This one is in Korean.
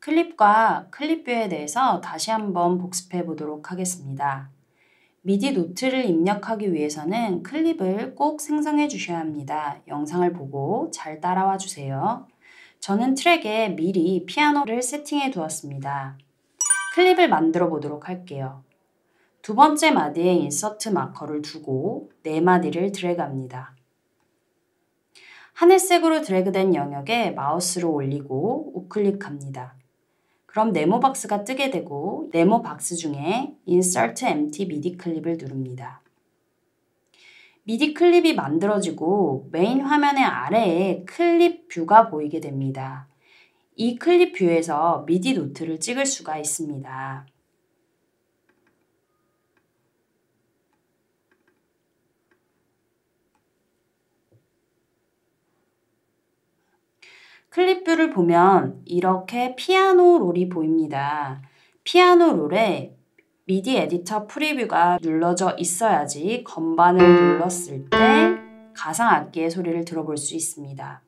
클립과 clip view에 대해서 다시 한번 복습해 보도록 하겠습니다. 미디 노트를 입력하기 위해서는 클립을 꼭 생성해 주셔야 합니다. 영상을 보고 잘 따라와 주세요. 저는 트랙에 미리 피아노를 세팅해 두었습니다. 클립을 만들어 보도록 할게요. 두 번째 마디에 insert marker를 두고 네 마디를 드래그합니다. 하늘색으로 드래그된 영역에 마우스를 올리고 우클릭합니다. 그럼 네모 박스가 뜨게 되고 네모 박스 중에 Insert Empty MIDI Clip을 누릅니다. 미디 클립이 만들어지고 메인 화면의 아래에 clip view가 보이게 됩니다. 이 clip view에서 미디 노트를 찍을 수가 있습니다. 클립뷰를 보면 이렇게 피아노 롤이 보입니다. 피아노 롤에 미디 에디터 프리뷰가 눌러져 있어야지 건반을 눌렀을 때 가상 악기의 소리를 들어볼 수 있습니다.